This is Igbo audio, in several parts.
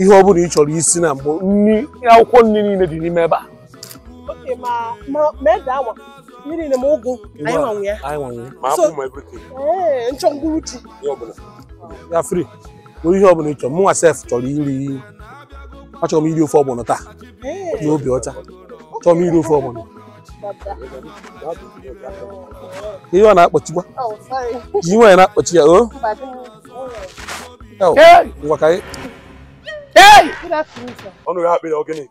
ihe ọ bụla ị chọrọ isi na mbụ akwụkwọ nri niile dị n'ime ebe a n'ihe ọ bụla ị chọrọ mụnwa sef chọrọ iri achọrọ m iri ofe ọgbọnọ taa n'obi ọcha chọrọ m iri ofe ọgbọnọ ihe ọ na-akpọchikwa ji nwaanyị na-akpọchi ya o ngwa ka anyị ọnụ ya akpịrị ogene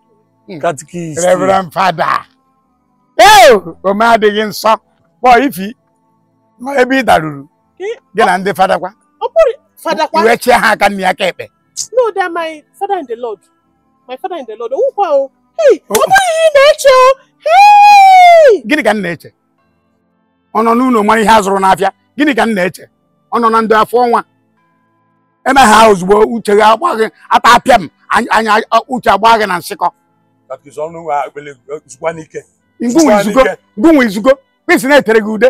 katikist reverend fada ee ome adịghị nsọ kpọọ ifi ebe ị daruru gị na ndị fada kwa iwechie ha aka nna ya ka ekpe no a, my father in the lord my father in the lord ọ bụghị ihe na-eche o gịnị ka m na-eche ọ nọ n'ụlọ ihe a zụrụ n'afịa gịnị ka m na-eche ọ nọ na ndị afọ ọnwa eme ha ozugbo uche gị agbaghị ata apịa m anya uche agba gị na nsịkọ uh, ngụnwe izugo pịsị na-etere gị ude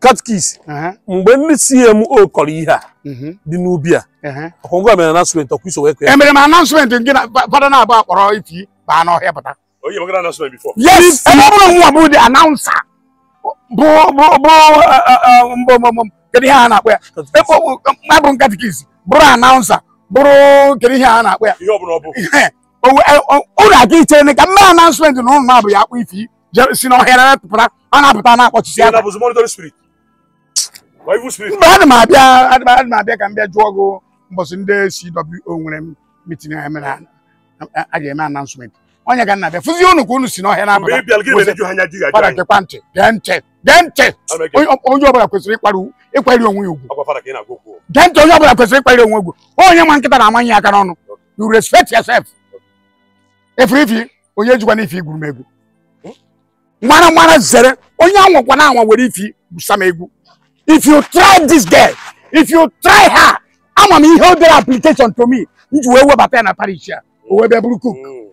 katkis uh-huh. mgbe ndị o kọrọ ihe a mm-hmm. dị n'ubi a ọkọngwa mere announcement ọkwiso wee kwee emere m announcement nke na fada na-agba akpọrọ iti baa n'ọhịa pụta yes ebe ọ bụrụ nwa bụ the announcer bụ bụ eh, eh, eh, mbụ kedu ihe a na-akpọ ya abụ nkatikis bụrụ announcer bụrụ kedu ihe a na-akpọ ya ụlọ aka iche ne ka mma announcement na ụlọ na-abụ ya akpọ ifi si n'ọhịa na-apụta ọ na-apụta na-akpọchisi aka mgbe adị m abịa ka m bịa jụọ gị mbọsị ndị CWO nwere mitin ha mere a ga-eme announcement onye ga nna bịa fụzi unu ka unu si n'ọhịa na-abụta kekwa ntị ntị gee onye ọbụla kwesịrị ịkwari onwe ya ugwu onye ọbụla kwesịrị ịkwari onwe ugwu onye nwa nkịta na-amanye aka n'ọnụ you respect yourself efere onye ejikwa igwuru m egwu mara mara zere onye na anwa were gwusa egwu if you try this girl if ama me hold their application to me nti wewe bapa na parish ya wewe be buru cook mm.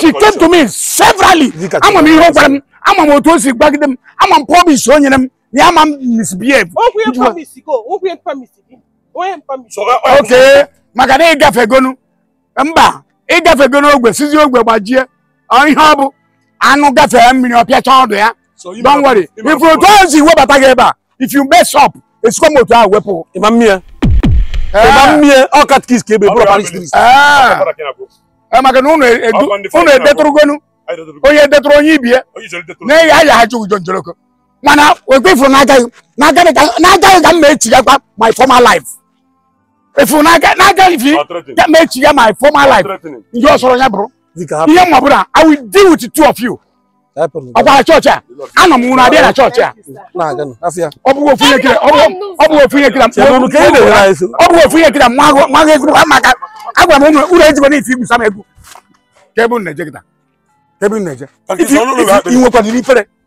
she came to me severally ama me hold them ama mo to si gbag them ama mpo bi so nyenem ni ama misbehave okuye promise go okuye promise go oye promise uh, uh, okay magade e gafe gonu mba e gafe gonu ogbe sizi ogbe gbajie oyin obu anu gafe mmiri opia chon do ya don't worry if you don't see we bapa ga eba if you mess up it's come to our weapon imamia ọba mmie ọka kis ka ebe bụrụ paris street maka na unu edetụrụgonu onye edetụrụ onye ibie na enyi aya ha jụgụ jonjoroko mana ekwefuru n'agaghị n'agaghị ka mma echigakwa my former life efuru n'agaghị fi ka mma echiga my former life ndị ọsọrọ ya bụrụ ihe ma ọ i will deal with the two of you ọkwara chọọchị a ana m nwụrụ abịa na chọọchị a ọ bụghị ofu ihe kira nwa agha ezigbo maka agwara m ụmụ ụlọ ejikwa n'iti igbu sama egwu ka ebe na-eje kịta ebe na-eje inwekwadịrị ifere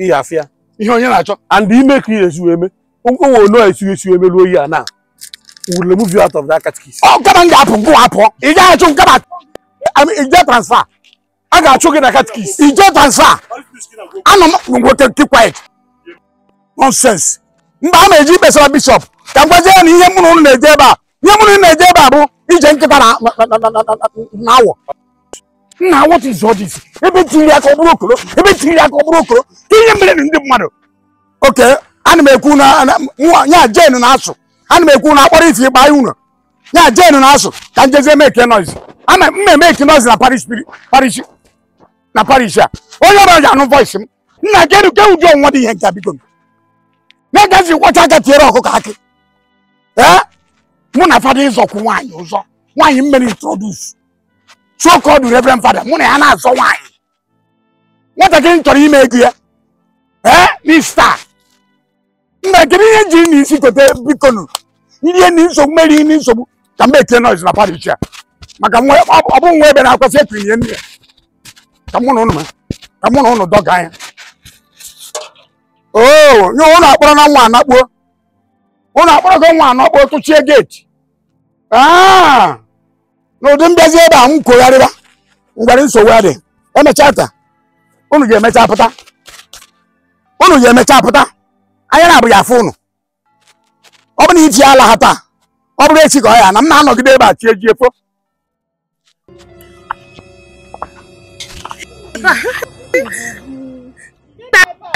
Ii afia. Ihe onye na acho. And he make you esu eme. Ogwo wo no esu esu me lo yi ana. Will remove you out of that category. Oh, come on, go up, go oh. up. Ija acho, come on. I mean, ija transfer. a ga-achụ gị na katkis ijetan sa anọ m nwoke keep quiet nonsense mgbe a na-eji ikpesara bishọp ka m gwazie ya na ihe na-eje ebe a ihe mụrụ na-eje ebe a bụ ije nkịta na awọ nna awọt is ọdịs ebe tinyere aka ọ bụrụ okoro ebe tinyere aka ọ bụrụ okoro ka ihe mere na ndị mmadụ oke ana m ekwu na nya jen na-asụ ana m ekwu na akpọrọ isi ịgba ụlọ nya jen na-asụ ka njezi eme eke noise ana m eme noise na parish na paris a onye ọbụla ji anụ voice m nna kedu ke ụdị ọnwa dị ihe nke a biko na-egazi kwacha aka tiere ọkụkọ akị ee mụ na fada ịzọkwu nwaanyị ụzọ nwaanyị m mere introdus chụọ ka ọ dụ reverend fada mụ na ya na-azọ nwaanyị nwatakịrị chọrọ ime ego ya ee n'ista nna kedu ihe jiri na isi kote bikonu ihe ndị nsogbu mere ihe nsogbu ka mba ekire nọiz na paris a maka ọ bụghị nwa ebe na-akwasị ekwiri ihe ndị ya ka mụ na ụnụ ma ka mụ na ụnụ dọga anya oo oh, nye ụnụ akpọrọ na nwa anakpuo ụnụ akpọrọ na nwa anakpuo tụchie geeti ah! na ụdị mbịazi ebe a m kwogharịba ngwarị nsogbu adị emechaa taa ụnụ ga emechaa pụta ụnụ ga emechaa pụta anya na-abụghị afọ ụnụ ọ bụrụ na iti ala ha taa ọ bụrụ echi ka ọ ya na m na-anọgide ebe a tie ji efo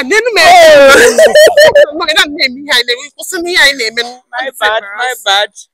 nínú mi oh. ọmọ ìlà mi èmi yà ilé mi kò sí mi ilé mi. my bad my bad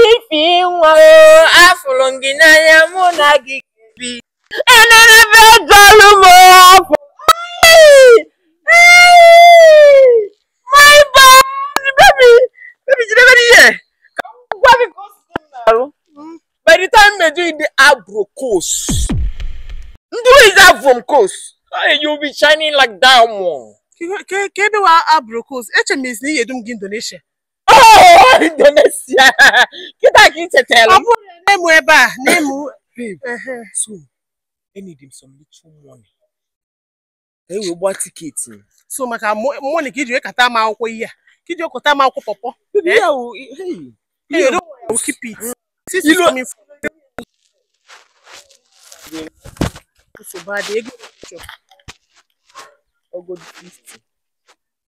Ifinwa o afụrụ gị n'anya mụ na gị ga-ebi. Enenebe dọlụ m afụ. My bad baby baby jidebe n'ihe. You hmm? be shining like diamond. ka ebe wa abrokos eche m ezi na dum gị indonesia oh, indonesia kịta ka ichetara ọ bụrụ na ebe a na so enidi m some little money ka e wee gbaa tiketi so maka money ka iji wee kata m akwụkwọ ihe a ka iji kọta m akwụkwọ pọpọ it this is coming ego or go do 50.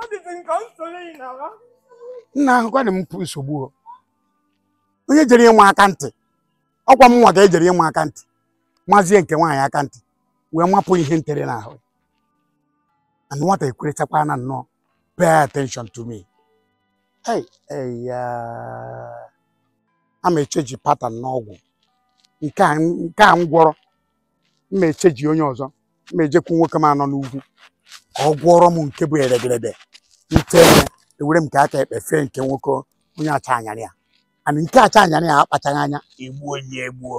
ọ dịzi nke ọ nsoro yi nara nna gwanị nsogbu onye jere nwa aka ntị ọkwa m nwa ka ejere ịnwe aka ntị mazie nke nwaanyị aka ntị wee mapụ ihe ntere n'ahụ and nwata ekweretakwa na nnọọ pay attention to me hey, hey, uh, ama echeji pattern n'ọgwụ nke a ngwọrọ mma echeji onye ọzọ mma ejekwu nwoke m anọ n'ugwu ka ọ gwọrọ m nke bụ eregerede nte ewere m ka e aka ekpe fee nke nwoke onye acha anyarị ya ana nke acha anyarị a akpachaghị anya egbuo ya egbuo